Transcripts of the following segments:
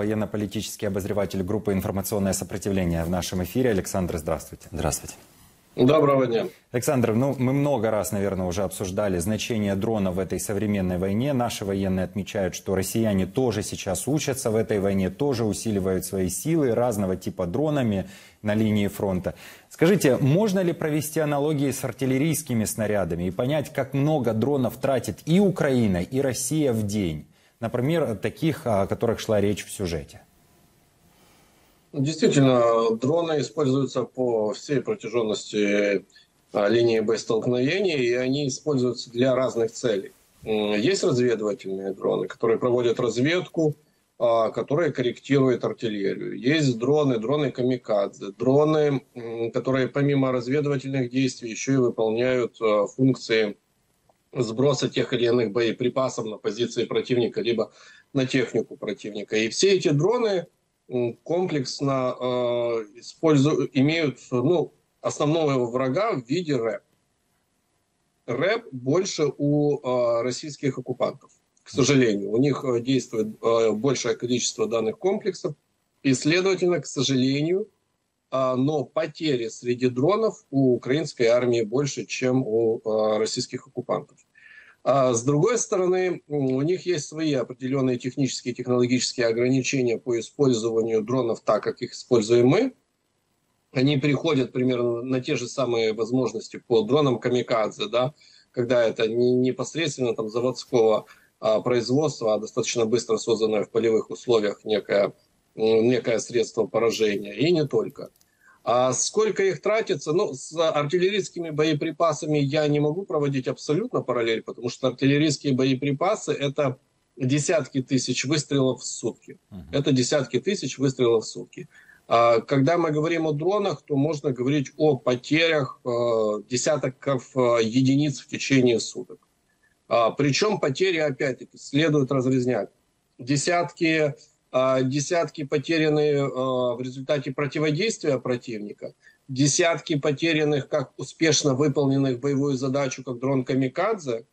военно-политический обозреватель группы «Информационное сопротивление» в нашем эфире. Александр, здравствуйте. Здравствуйте. Доброго дня. Александр, ну мы много раз, наверное, уже обсуждали значение дрона в этой современной войне. Наши военные отмечают, что россияне тоже сейчас учатся в этой войне, тоже усиливают свои силы разного типа дронами на линии фронта. Скажите, можно ли провести аналогии с артиллерийскими снарядами и понять, как много дронов тратит и Украина, и Россия в день? Например, таких, о которых шла речь в сюжете. Действительно, дроны используются по всей протяженности а, линии боестолкновения, и они используются для разных целей. Есть разведывательные дроны, которые проводят разведку, а, которые корректируют артиллерию. Есть дроны, дроны камикадзе, дроны, которые помимо разведывательных действий еще и выполняют а, функции сброса тех или иных боеприпасов на позиции противника, либо на технику противника. И все эти дроны комплексно э, используют, имеют ну, основного врага в виде рэп. Рэп больше у э, российских оккупантов, к сожалению. У них э, действует э, большее количество данных комплексов, и, следовательно, к сожалению, но потери среди дронов у украинской армии больше, чем у э, российских оккупантов. А с другой стороны, у них есть свои определенные технические и технологические ограничения по использованию дронов так, как их используем мы. Они переходят примерно на те же самые возможности по дронам камикадзе, да, когда это не непосредственно там заводского а, производства, а достаточно быстро созданное в полевых условиях некое, некое средство поражения. И не только. А сколько их тратится? Ну, с артиллерийскими боеприпасами я не могу проводить абсолютно параллель, потому что артиллерийские боеприпасы это десятки тысяч выстрелов в сутки. Uh-huh. Это десятки тысяч выстрелов в сутки. А, когда мы говорим о дронах, то можно говорить о потерях э, десятков э, единиц в течение суток. А, причем потери, опять-таки, следует разрезать. Десятки десятки потерянные а, в результате противодействия противника, десятки потерянных как успешно выполненных боевую задачу, как дрон Камикадзе,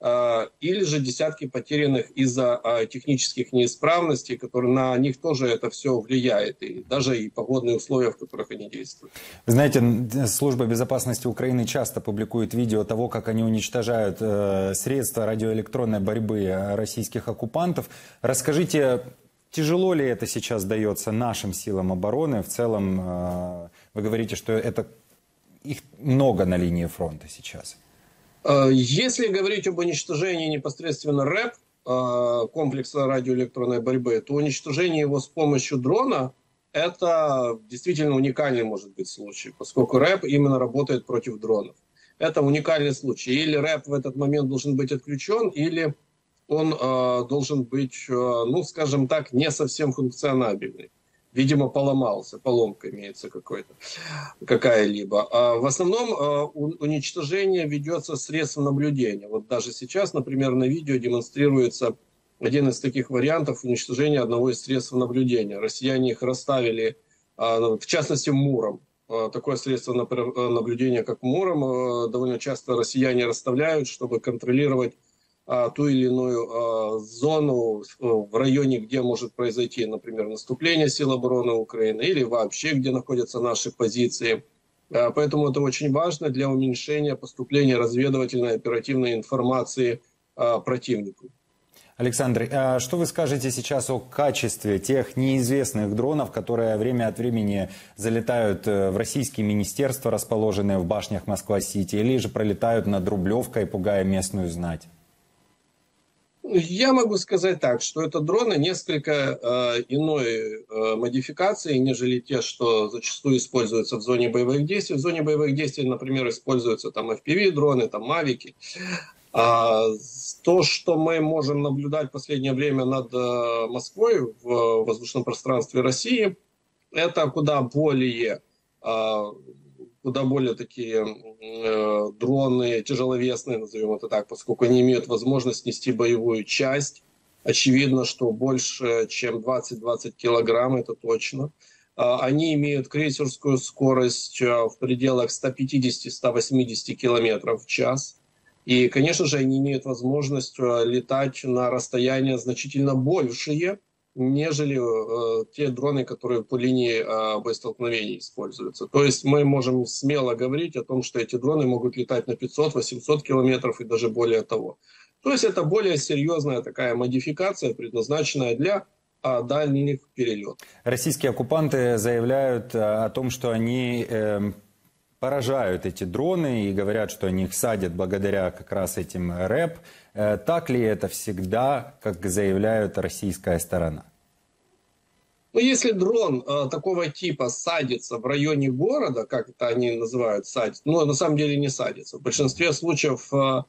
а, или же десятки потерянных из-за технических неисправностей, которые на них тоже это все влияет, и даже и погодные условия, в которых они действуют. знаете, служба безопасности Украины часто публикует видео того, как они уничтожают э, средства радиоэлектронной борьбы российских оккупантов. Расскажите, Тяжело ли это сейчас дается нашим силам обороны? В целом, э, вы говорите, что это их много на линии фронта сейчас. Э, если говорить об уничтожении непосредственно РЭП, э, комплекса радиоэлектронной борьбы, то уничтожение его с помощью дрона – это действительно уникальный может быть случай, поскольку РЭП именно работает против дронов. Это уникальный случай. Или РЭП в этот момент должен быть отключен, или он э, должен быть, э, ну, скажем так, не совсем функционабельный. Видимо, поломался, поломка имеется какой-то, какая-либо. А в основном э, уничтожение ведется средством наблюдения. Вот даже сейчас, например, на видео демонстрируется один из таких вариантов уничтожения одного из средств наблюдения. Россияне их расставили, э, в частности, Муром. Такое средство наблюдения, как Муром, довольно часто россияне расставляют, чтобы контролировать ту или иную а, зону в районе, где может произойти, например, наступление сил обороны Украины или вообще, где находятся наши позиции. А, поэтому это очень важно для уменьшения поступления разведывательной оперативной информации а, противнику. Александр, а что вы скажете сейчас о качестве тех неизвестных дронов, которые время от времени залетают э, в российские министерства, расположенные в башнях Москва-Сити, или же пролетают над Рублевкой, пугая местную знать? Я могу сказать так, что это дроны несколько э, иной э, модификации, нежели те, что зачастую используются в зоне боевых действий. В зоне боевых действий, например, используются там FPV-дроны, там мавики. А, то, что мы можем наблюдать в последнее время над э, Москвой в воздушном пространстве России, это куда более э, более такие э, дроны тяжеловесные, назовем это так, поскольку они имеют возможность нести боевую часть. Очевидно, что больше, чем 20-20 килограмм, это точно. Э, они имеют крейсерскую скорость э, в пределах 150-180 километров в час. И, конечно же, они имеют возможность э, летать на расстояния значительно большие, нежели э, те дроны, которые по линии э, боестолкновений используются. То есть мы можем смело говорить о том, что эти дроны могут летать на 500-800 километров и даже более того. То есть это более серьезная такая модификация, предназначенная для а, дальних перелетов. Российские оккупанты заявляют э, о том, что они э, поражают эти дроны и говорят, что они их садят благодаря как раз этим РЭП. Э, так ли это всегда, как заявляет российская сторона? Ну, если дрон э, такого типа садится в районе города, как это они называют садить, ну, на самом деле не садится. В большинстве случаев э,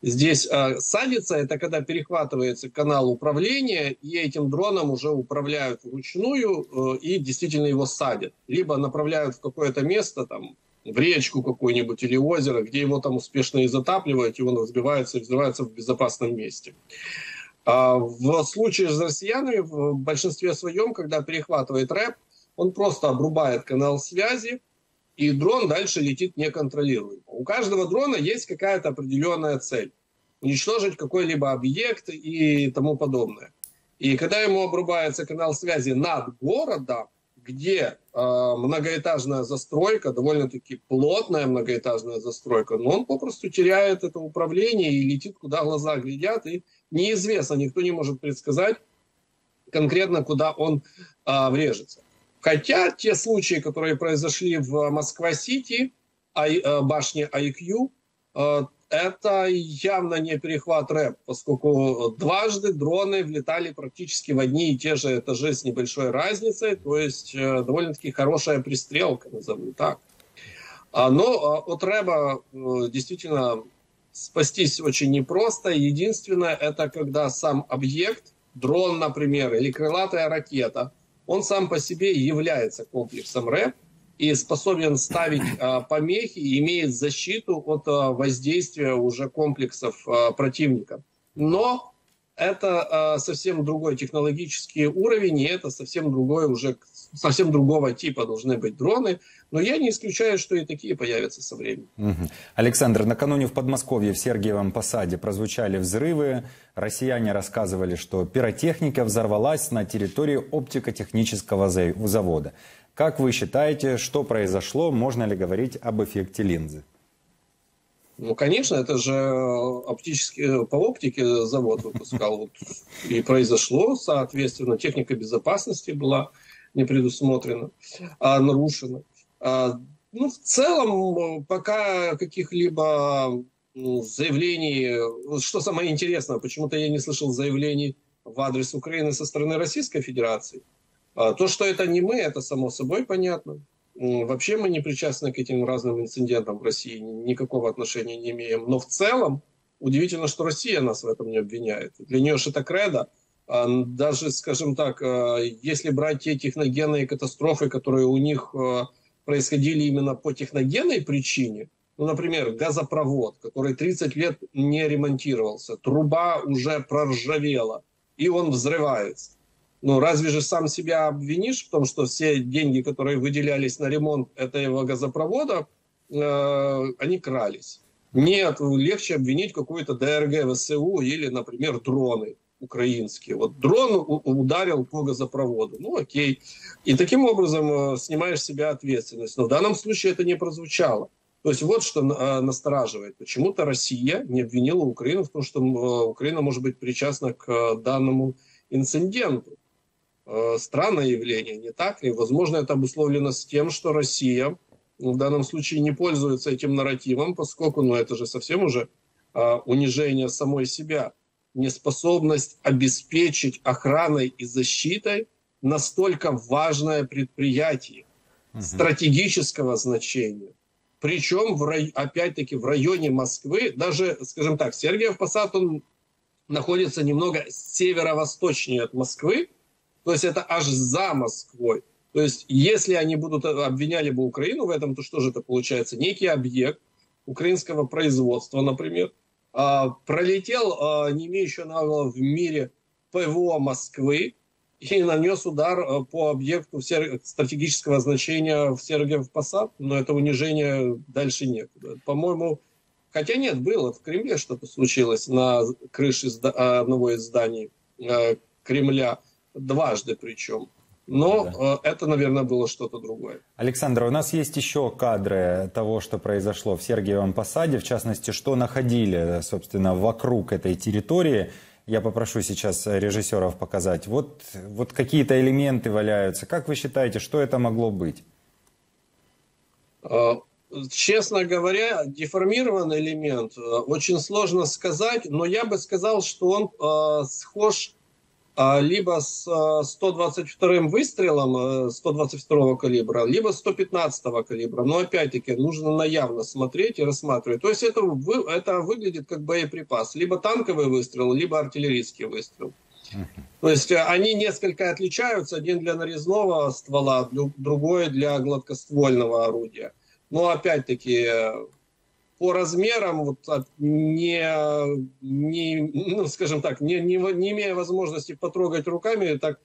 здесь э, садится, это когда перехватывается канал управления, и этим дроном уже управляют вручную э, и действительно его садят. Либо направляют в какое-то место, там, в речку какую-нибудь или озеро, где его там успешно и затапливают, и он разбивается и взрывается в безопасном месте. А в случае с россиянами, в большинстве своем, когда перехватывает рэп, он просто обрубает канал связи, и дрон дальше летит неконтролируемо. У каждого дрона есть какая-то определенная цель. Уничтожить какой-либо объект и тому подобное. И когда ему обрубается канал связи над городом, где э, многоэтажная застройка, довольно-таки плотная многоэтажная застройка, но он попросту теряет это управление и летит, куда глаза глядят, и неизвестно, никто не может предсказать конкретно, куда он э, врежется. Хотя те случаи, которые произошли в Москва-Сити, э, башне IQ, это явно не перехват рэп, поскольку дважды дроны влетали практически в одни и те же этажи с небольшой разницей, то есть э, довольно-таки хорошая пристрелка, назову так. А, но а, от рэба э, действительно спастись очень непросто. Единственное, это когда сам объект, дрон, например, или крылатая ракета, он сам по себе является комплексом рэп, и способен ставить э, помехи имеет защиту от э, воздействия уже комплексов э, противника. Но это совсем другой технологический уровень, и это совсем другой уже, совсем другого типа должны быть дроны. Но я не исключаю, что и такие появятся со временем. Александр, накануне в Подмосковье в Сергиевом Посаде прозвучали взрывы. Россияне рассказывали, что пиротехника взорвалась на территории оптико-технического завода. Как вы считаете, что произошло? Можно ли говорить об эффекте линзы? Ну, конечно, это же оптический, по оптике завод выпускал. Вот, и произошло, соответственно, техника безопасности была не предусмотрена, а нарушена. А, ну, в целом, пока каких-либо ну, заявлений, что самое интересное, почему-то я не слышал заявлений в адрес Украины со стороны Российской Федерации. А, то, что это не мы, это само собой понятно. Вообще мы не причастны к этим разным инцидентам в России, никакого отношения не имеем. Но в целом удивительно, что Россия нас в этом не обвиняет. Для нее же это кредо. А, даже, скажем так, а, если брать те техногенные катастрофы, которые у них происходили именно по техногенной причине, ну, например, газопровод, который 30 лет не ремонтировался, труба уже проржавела, и он взрывается. Ну, разве же сам себя обвинишь в том, что все деньги, которые выделялись на ремонт этого газопровода, э, они крались? Нет, легче обвинить какую-то ДРГ, ВСУ или, например, дроны украинские. Вот дрон ударил по газопроводу. Ну, окей. И таким образом э, снимаешь с себя ответственность. Но в данном случае это не прозвучало. То есть вот что э, настораживает. Почему-то Россия не обвинила Украину в том, что э, Украина может быть причастна к данному инциденту. Э, странное явление, не так ли? Возможно, это обусловлено с тем, что Россия в данном случае не пользуется этим нарративом, поскольку, ну, это же совсем уже а, унижение самой себя, неспособность обеспечить охраной и защитой настолько важное предприятие угу. стратегического значения. Причем, в, опять-таки, в районе Москвы, даже, скажем так, Сергиев Посад, он находится немного северо-восточнее от Москвы, то есть это аж за Москвой. То есть если они будут обвиняли бы Украину в этом, то что же это получается? Некий объект украинского производства, например, а, пролетел а, не имеющий аналогов в мире ПВО Москвы и нанес удар а, по объекту стратегического значения в Сергиев Посад, но это унижение дальше некуда. По-моему, хотя нет, было в Кремле что-то случилось на крыше одного из зданий Кремля. Дважды причем. Но да. Э, это, наверное, было что-то другое. Александр, у нас есть еще кадры того, что произошло в Сергиевом Посаде, в частности, что находили, собственно, вокруг этой территории. Я попрошу сейчас режиссеров показать. Вот, вот какие-то элементы валяются. Как вы считаете, что это могло быть? Э, честно говоря, деформированный элемент э, очень сложно сказать, но я бы сказал, что он схож либо с 122 м выстрелом 122 э, калибра, либо 115 калибра. Но опять-таки нужно наявно смотреть и рассматривать. То есть это, это выглядит как боеприпас. Либо танковый выстрел, либо артиллерийский выстрел. То есть э, они несколько отличаются. Один для нарезного ствола, другой для гладкоствольного орудия. Но опять-таки по размерам, вот, не, не, ну, скажем так, не, не, не имея возможности потрогать руками, так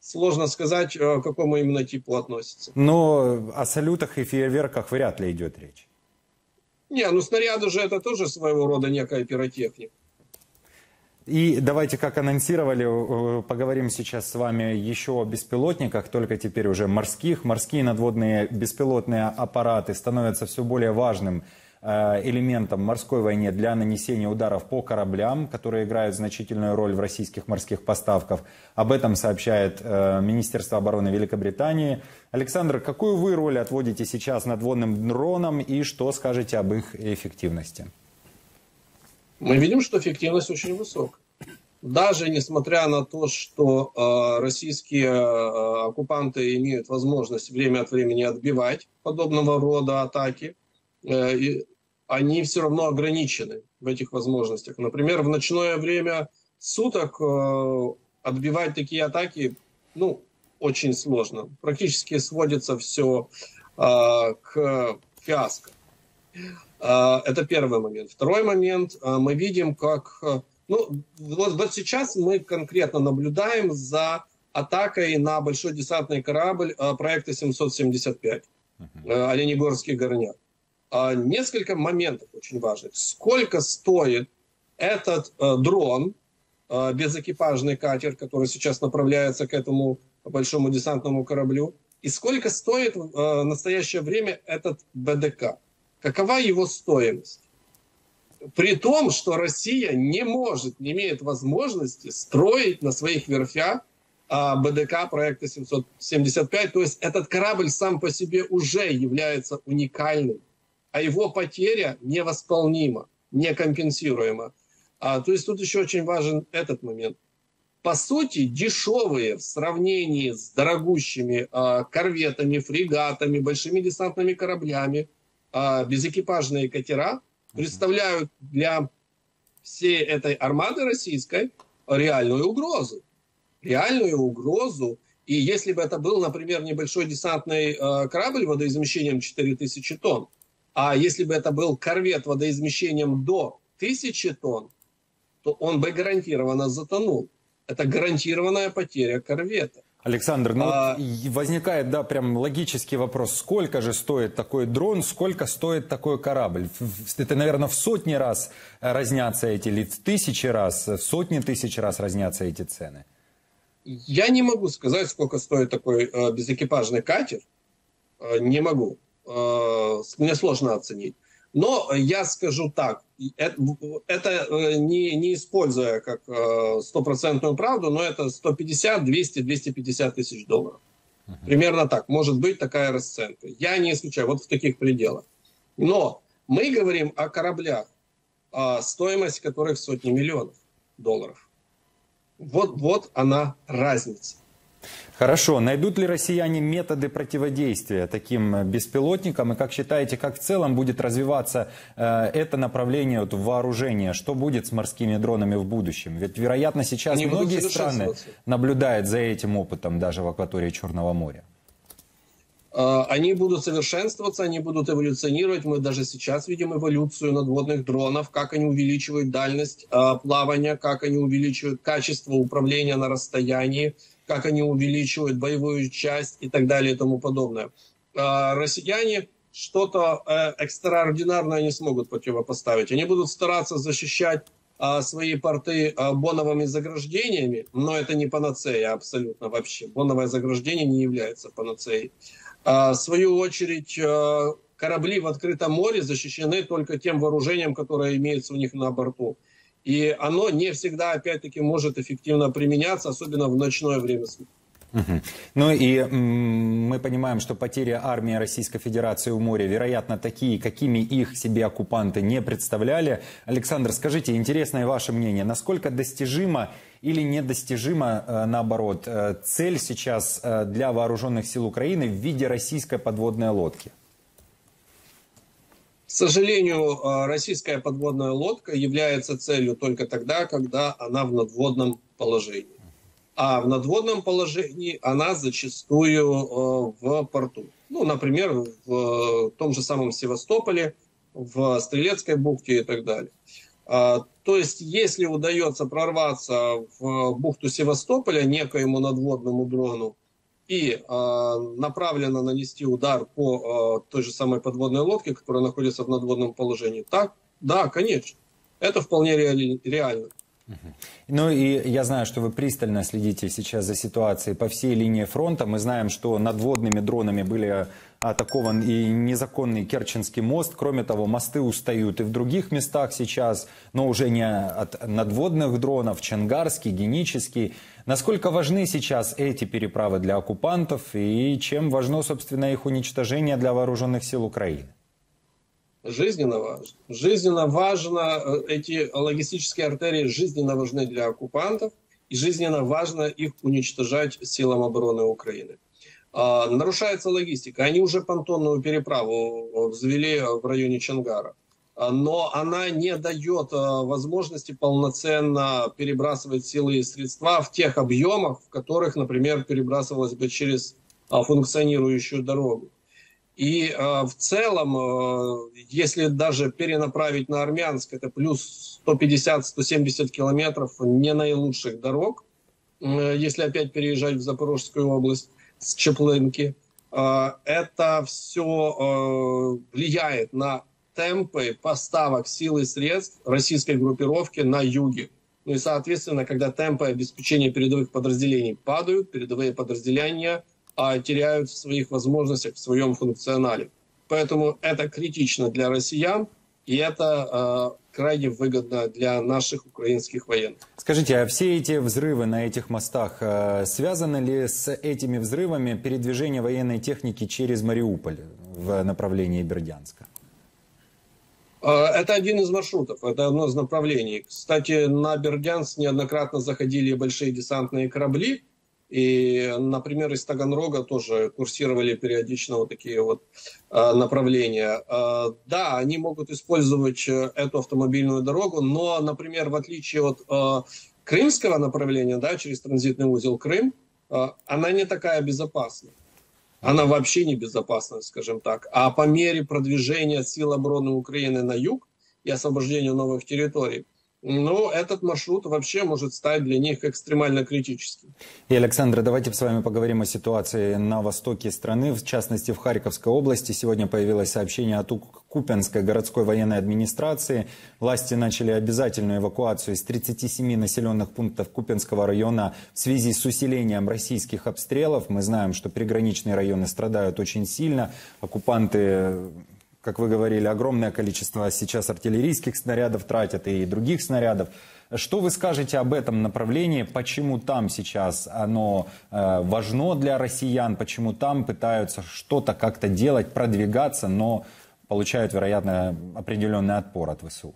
сложно сказать, э, к какому именно типу относится. Но о салютах и фейерверках вряд ли идет речь. Не, ну снаряды же это тоже своего рода некая пиротехника. И давайте, как анонсировали, поговорим сейчас с вами еще о беспилотниках, только теперь уже морских. Морские надводные беспилотные аппараты становятся все более важным Э, элементом морской войне для нанесения ударов по кораблям, которые играют значительную роль в российских морских поставках. Об этом сообщает э, Министерство обороны Великобритании. Александр, какую вы роль отводите сейчас надводным дронам и что скажете об их эффективности? Мы видим, что эффективность очень высокая. Даже несмотря на то, что э, российские э, оккупанты имеют возможность время от времени отбивать подобного рода атаки, э, они все равно ограничены в этих возможностях. Например, в ночное время суток э, отбивать такие атаки, ну, очень сложно. Практически сводится все э, к фиаско. Э, это первый момент. Второй момент. Мы видим, как... Ну, вот, вот сейчас мы конкретно наблюдаем за атакой на большой десантный корабль проекта 775 uh-huh. Оленегорский горняк. А, несколько моментов очень важных. Сколько стоит этот э, дрон, э, безэкипажный катер, который сейчас направляется к этому большому десантному кораблю, и сколько стоит э, в настоящее время этот БДК? Какова его стоимость? При том, что Россия не может, не имеет возможности строить на своих верфях а, БДК проекта 775. То есть этот корабль сам по себе уже является уникальным а его потеря невосполнима, некомпенсируема. А, то есть тут еще очень важен этот момент. По сути, дешевые в сравнении с дорогущими а, корветами, фрегатами, большими десантными кораблями, а, безэкипажные катера представляют для всей этой армады российской реальную угрозу. Реальную угрозу. И если бы это был, например, небольшой десантный э, корабль водоизмещением 4000 тонн, а если бы это был корвет водоизмещением до 1000 тонн, то он бы гарантированно затонул. Это гарантированная потеря корвета. Александр, ну а... возникает, да, прям логический вопрос. Сколько же стоит такой дрон, сколько стоит такой корабль? Это, наверное, в сотни раз разнятся эти, или в тысячи раз, в сотни тысяч раз разнятся эти цены? Я не могу сказать, сколько стоит такой э, безэкипажный катер. Э, не могу. Э, мне сложно оценить. Но я скажу так, это, э, не, не используя как э, стопроцентную правду, но это 150, 200, 250 тысяч долларов. Примерно так. Может быть такая расценка. Я не исключаю, вот в таких пределах. Но мы говорим о кораблях, стоимость которых сотни миллионов долларов. Вот, вот она разница. Хорошо. Найдут ли россияне методы противодействия таким э, беспилотникам? И как считаете, как в целом будет развиваться э, это направление вот, вооружения? Что будет с морскими дронами в будущем? Ведь, вероятно, сейчас Они многие страны наблюдают за этим опытом даже в акватории Черного моря. Э, они будут совершенствоваться, они будут эволюционировать. Мы даже сейчас видим эволюцию надводных дронов, как они увеличивают дальность э, плавания, как они увеличивают качество управления на расстоянии как они увеличивают боевую часть и так далее и тому подобное. А россияне что-то э, экстраординарное не смогут противопоставить. Они будут стараться защищать свои порты боновыми заграждениями, но это не панацея абсолютно вообще. Боновое заграждение не является панацеей. В свою очередь, корабли в открытом море защищены только тем вооружением, которое имеется у них на борту. И оно не всегда, опять-таки, может эффективно применяться, особенно в ночное время суток. Ну и мы понимаем, что потери армии Российской Федерации у моря, вероятно, такие, какими их себе оккупанты не представляли. Александр, скажите, интересное ваше мнение, насколько достижимо или недостижимо, э, наоборот, э, цель сейчас э, для вооруженных сил Украины в виде российской подводной лодки? К сожалению, российская подводная лодка является целью только тогда, когда она в надводном положении а в надводном положении она зачастую э, в порту. Ну, например, в том же самом Севастополе, в Стрелецкой бухте и так далее. А, то есть, если удается прорваться в бухту Севастополя некоему надводному дрону и а, направленно нанести удар по а, той же самой подводной лодке, которая находится в надводном положении, так, да, конечно, это вполне реально. Ну и я знаю, что вы пристально следите сейчас за ситуацией по всей линии фронта. Мы знаем, что надводными дронами были атакован и незаконный Керченский мост. Кроме того, мосты устают и в других местах сейчас, но уже не от надводных дронов, Чангарский, Генический. Насколько важны сейчас эти переправы для оккупантов и чем важно, собственно, их уничтожение для вооруженных сил Украины? жизненно важно. Жизненно важно, э, эти логистические артерии жизненно важны для оккупантов, и жизненно важно их уничтожать силам обороны Украины. А, нарушается логистика. Они уже понтонную переправу э, взвели в районе Чангара. А, но она не дает э, возможности полноценно перебрасывать силы и средства в тех объемах, в которых, например, перебрасывалось бы через а, функционирующую дорогу. И э, в целом, э, если даже перенаправить на Армянск, это плюс 150-170 километров не наилучших дорог, э, если опять переезжать в Запорожскую область с Чеплынки, э, это все э, влияет на темпы поставок сил и средств российской группировки на юге. Ну и, соответственно, когда темпы обеспечения передовых подразделений падают, передовые подразделения – а теряют в своих возможностях, в своем функционале. Поэтому это критично для россиян, и это э, крайне выгодно для наших украинских военных. Скажите, а все эти взрывы на этих мостах, э, связаны ли с этими взрывами передвижение военной техники через Мариуполь в направлении Бердянска? Это один из маршрутов, это одно из направлений. Кстати, на Бердянск неоднократно заходили большие десантные корабли, и, например, из Таганрога тоже курсировали периодично вот такие вот э, направления. Э, да, они могут использовать э, эту автомобильную дорогу, но, например, в отличие от э, крымского направления, да, через транзитный узел Крым, она не такая безопасная. Она вообще не безопасна, скажем так. А по мере продвижения сил обороны Украины на юг и освобождения новых территорий, ну, этот маршрут вообще может стать для них экстремально критическим. И, Александр, давайте с вами поговорим о ситуации на востоке страны, в частности в Харьковской области. Сегодня появилось сообщение от Купенской городской военной администрации. Власти начали обязательную эвакуацию из 37 населенных пунктов Купенского района в связи с усилением российских обстрелов. Мы знаем, что приграничные районы страдают очень сильно. Оккупанты как вы говорили, огромное количество сейчас артиллерийских снарядов тратят и других снарядов. Что вы скажете об этом направлении? Почему там сейчас оно э, важно для россиян? Почему там пытаются что-то как-то делать, продвигаться, но получают, вероятно, определенный отпор от ВСУ?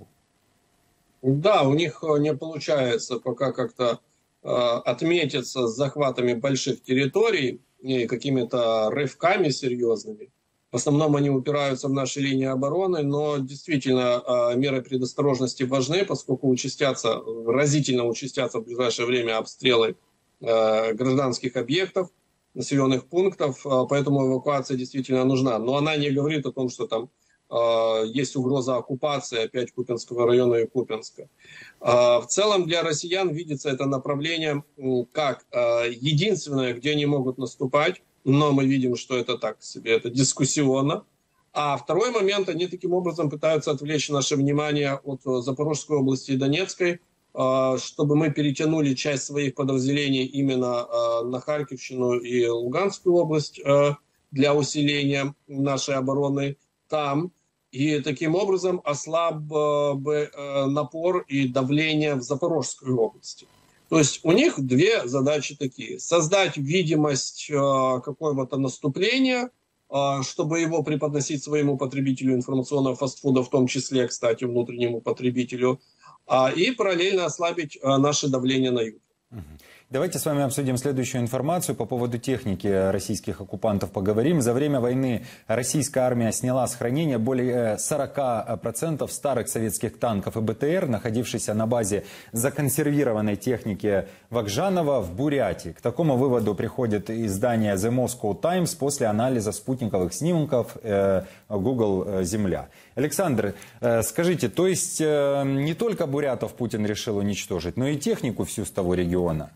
Да, у них э, не получается пока как-то э, отметиться с захватами больших территорий и какими-то рывками серьезными. В основном они упираются в наши линии обороны, но действительно а, меры предосторожности важны, поскольку участятся, разительно участятся в ближайшее время обстрелы а, гражданских объектов, населенных пунктов, а, поэтому эвакуация действительно нужна. Но она не говорит о том, что там есть угроза оккупации опять Купинского района и Купинска. В целом для россиян видится это направление как единственное, где они могут наступать, но мы видим, что это так себе, это дискуссионно. А второй момент, они таким образом пытаются отвлечь наше внимание от Запорожской области и Донецкой, чтобы мы перетянули часть своих подразделений именно на Харьковщину и Луганскую область для усиления нашей обороны там. И таким образом ослаб бы напор и давление в Запорожской области. То есть у них две задачи такие. Создать видимость какого-то наступления, чтобы его преподносить своему потребителю информационного фастфуда, в том числе, кстати, внутреннему потребителю, и параллельно ослабить наше давление на юг. Давайте с вами обсудим следующую информацию по поводу техники российских оккупантов. Поговорим. За время войны российская армия сняла с хранения более 40% старых советских танков и БТР, находившихся на базе законсервированной техники Вакжанова в Бурятии. К такому выводу приходит издание The Moscow Times после анализа спутниковых снимков э, Google э, «Земля». Александр, э, скажите, то есть не только бурятов Путин решил уничтожить, но и технику всю с того региона?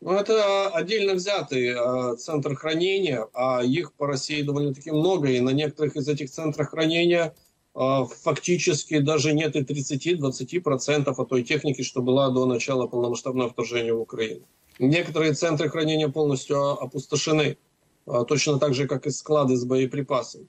Ну, это отдельно взятый э, центр хранения, а их по России довольно-таки много, и на некоторых из этих центров хранения э, фактически даже нет и 30-20% от той техники, что была до начала полномасштабного вторжения в Украину. Некоторые центры хранения полностью опустошены, э, точно так же, как и склады с боеприпасами.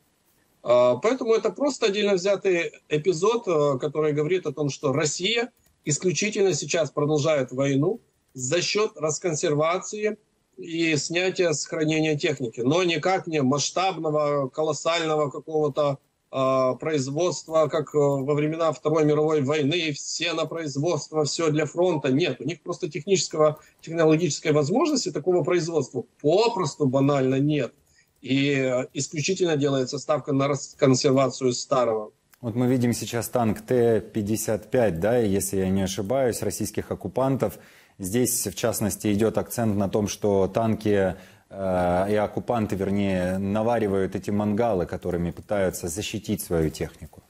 Поэтому это просто отдельно взятый эпизод, который говорит о том, что Россия исключительно сейчас продолжает войну, за счет расконсервации и снятия с хранения техники, но никак не масштабного, колоссального какого-то э, производства, как э, во времена Второй мировой войны, все на производство, все для фронта. Нет, у них просто технического, технологической возможности такого производства попросту банально нет. И э, исключительно делается ставка на консервацию старого. Вот мы видим сейчас танк Т-55, да, если я не ошибаюсь, российских оккупантов. Здесь, в частности, идет акцент на том, что танки э, и оккупанты, вернее, наваривают эти мангалы, которыми пытаются защитить свою технику.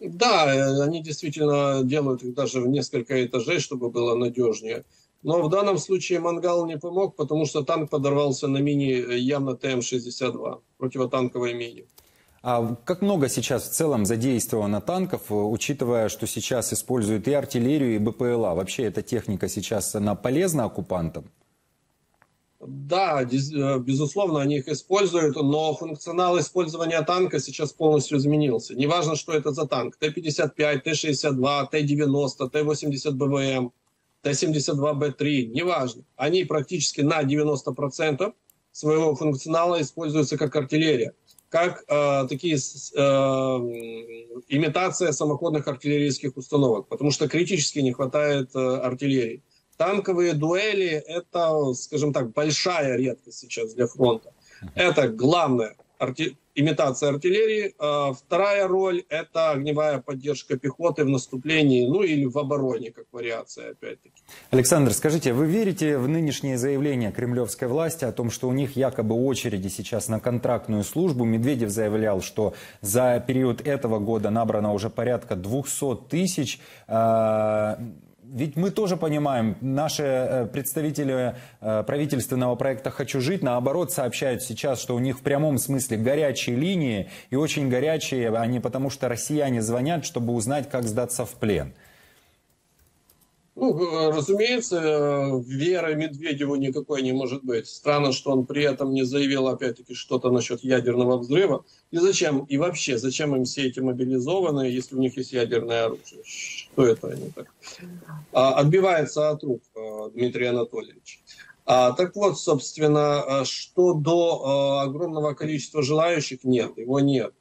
Да, они действительно делают их даже в несколько этажей, чтобы было надежнее. Но в данном случае мангал не помог, потому что танк подорвался на мини э, явно ТМ-62, противотанковой мини. А как много сейчас в целом задействовано танков, э, учитывая, что сейчас используют и артиллерию, и БПЛА? Вообще эта техника сейчас, она полезна оккупантам? Да, э, безусловно, они их используют, но функционал использования танка сейчас полностью изменился. Неважно, что это за танк. Т-55, Т-62, Т-90, Т-80 БВМ, Т-72Б3, неважно. Они практически на 90% своего функционала используются как артиллерия как э, такие э, имитация самоходных артиллерийских установок, потому что критически не хватает э, артиллерии. Танковые дуэли – это, скажем так, большая редкость сейчас для фронта. Это главное арти имитация артиллерии. А вторая роль – это огневая поддержка пехоты в наступлении, ну или в обороне, как вариация, опять-таки. Александр, скажите, вы верите в нынешние заявления кремлевской власти о том, что у них якобы очереди сейчас на контрактную службу? Медведев заявлял, что за период этого года набрано уже порядка 200 тысяч. А, ведь мы тоже понимаем, наши э, представители э, правительственного проекта «Хочу жить» наоборот сообщают сейчас, что у них в прямом смысле горячие линии, и очень горячие они потому, что россияне звонят, чтобы узнать, как сдаться в плен. Ну, э, разумеется, веры Медведеву никакой не может быть. Странно, что он при этом не заявил, опять-таки, что-то насчет ядерного взрыва. И зачем? И вообще, зачем им все эти мобилизованные, если у них есть ядерное оружие? Что это они так? А, отбивается от рук а, Дмитрий Анатольевич. А, так вот, собственно, что до а, огромного количества желающих нет, его нет.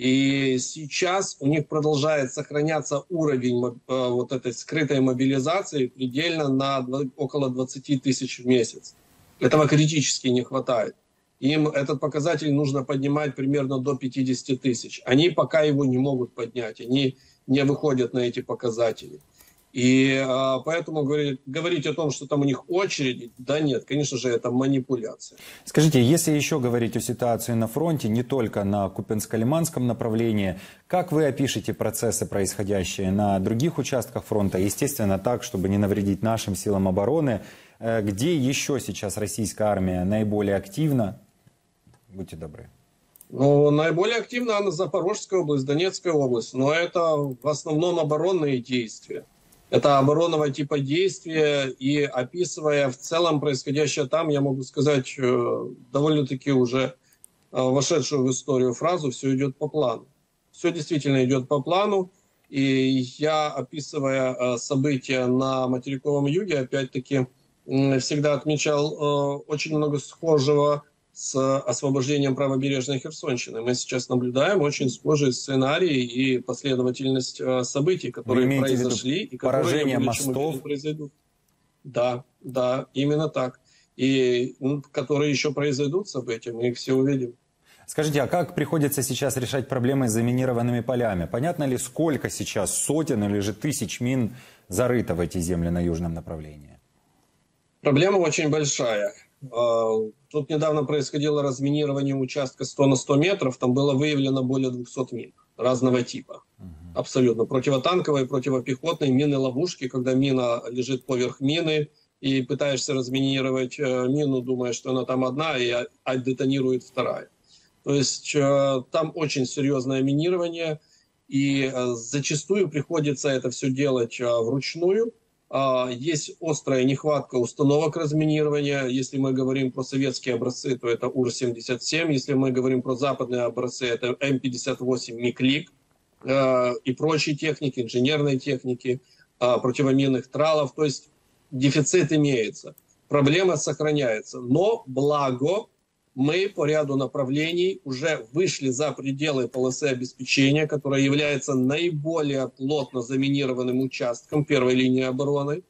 И сейчас у них продолжает сохраняться уровень э, вот этой скрытой мобилизации предельно на около 20 тысяч в месяц. Этого критически не хватает. Им этот показатель нужно поднимать примерно до 50 тысяч. Они пока его не могут поднять, они не выходят на эти показатели. И а, поэтому говорить, говорить о том, что там у них очереди, да нет, конечно же, это манипуляция. Скажите, если еще говорить о ситуации на фронте, не только на Купенско-Лиманском направлении, как вы опишете процессы, происходящие на других участках фронта, естественно, так, чтобы не навредить нашим силам обороны, э, где еще сейчас российская армия наиболее активна? Будьте добры. Ну, наиболее активно она Запорожская область, Донецкая область, но это в основном оборонные действия. Это оборонного типа действия, и описывая в целом происходящее там, я могу сказать э, довольно-таки уже э, вошедшую в историю фразу «все идет по плану». Все действительно идет по плану, и я, описывая э, события на материковом юге, опять-таки всегда отмечал очень много схожего с освобождением правобережной Херсонщины. Мы сейчас наблюдаем очень схожий сценарий и последовательность э, событий, которые произошли и которые мостов произойдут. Да, да, именно так. И ну, которые еще произойдут события, мы их все увидим. Скажите, а как приходится сейчас решать проблемы с заминированными полями? Понятно ли, сколько сейчас сотен или же тысяч мин зарыто в эти земли на южном направлении? Проблема очень большая. А, тут недавно происходило разминирование участка 100 на 100 метров, там было выявлено более 200 мин разного типа. Абсолютно. Противотанковые, противопехотные, мины-ловушки, когда мина лежит поверх мины, и пытаешься разминировать э, мину, думая, что она там одна, и а, детонирует вторая. То есть э, там очень серьезное минирование, и э, зачастую приходится это все делать вручную, а, есть острая нехватка установок разминирования. Если мы говорим про советские образцы, то это УР-77. Если мы говорим про западные образцы, это М-58 Миклик а, и прочие техники, инженерной техники, а, противоминных тралов. То есть дефицит имеется. Проблема сохраняется. Но благо мы по ряду направлений уже вышли за пределы полосы обеспечения, которая является наиболее плотно заминированным участком первой линии обороны.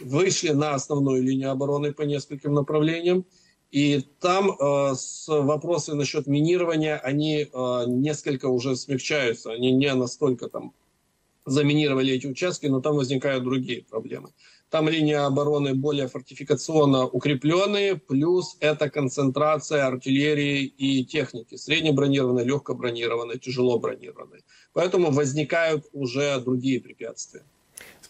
Вышли на основную линию обороны по нескольким направлениям. И там э, с вопросы насчет минирования, они э, несколько уже смягчаются. Они не настолько там заминировали эти участки, но там возникают другие проблемы. Там линия обороны более фортификационно укрепленные, плюс это концентрация артиллерии и техники, среднебронированной, легкобронированной, тяжело бронированной. Поэтому возникают уже другие препятствия.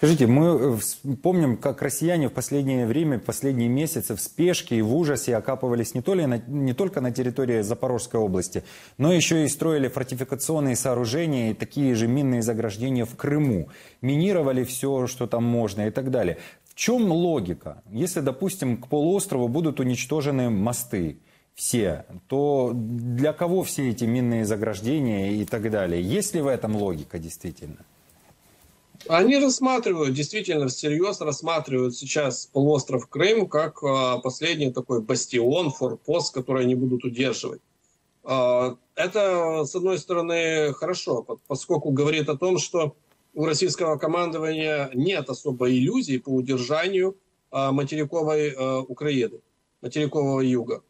Скажите, мы э, помним, как россияне в последнее время, последние месяцы в спешке и в ужасе окапывались не, то ли на, не только на территории Запорожской области, но еще и строили фортификационные сооружения и такие же минные заграждения в Крыму. Минировали все, что там можно и так далее. В чем логика? Если, допустим, к полуострову будут уничтожены мосты, все, то для кого все эти минные заграждения и так далее? Есть ли в этом логика действительно? Они рассматривают, действительно всерьез рассматривают сейчас полуостров Крым как а, последний такой бастион, форпост, который они будут удерживать. А, это, с одной стороны, хорошо, поскольку говорит о том, что у российского командования нет особой иллюзий по удержанию а, материковой Украины, материкового юга.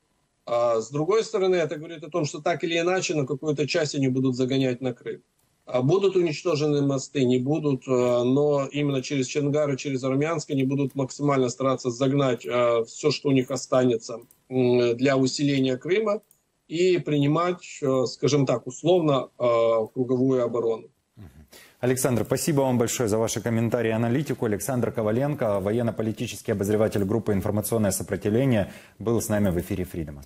А с другой стороны, это говорит о том, что так или иначе на какую-то часть они будут загонять на Крым. А будут уничтожены мосты, не будут, э, но именно через Ченгар и через Армянск они будут максимально стараться загнать э, все, что у них останется для усиления Крыма и принимать, э, скажем так, условно круговую оборону. Александр, спасибо вам большое за ваши комментарии и аналитику. Александр Коваленко, военно-политический обозреватель группы «Информационное сопротивление», был с нами в эфире «Фридома».